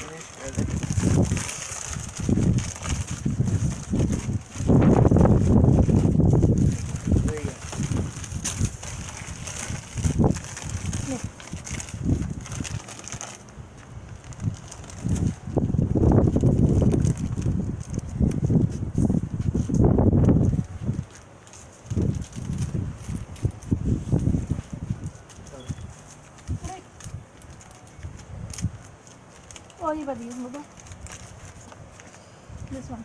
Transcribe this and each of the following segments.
finish everything. Better. This one.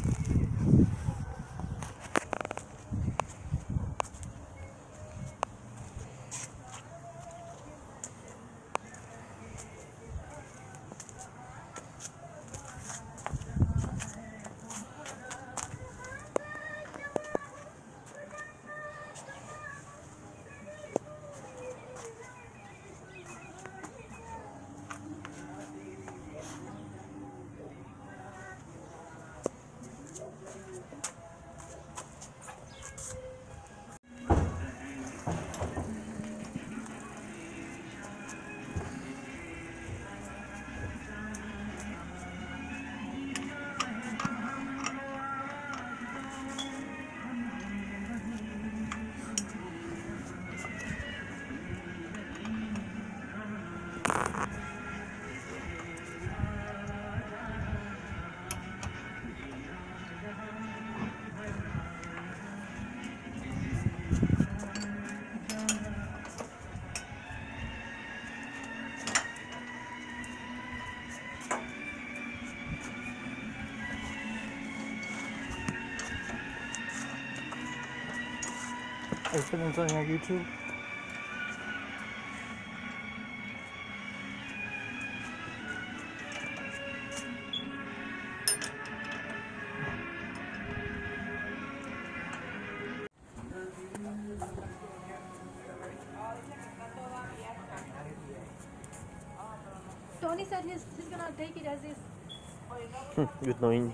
You putting something on YouTube? Tony said he's, he's gonna take it as is. Good knowing.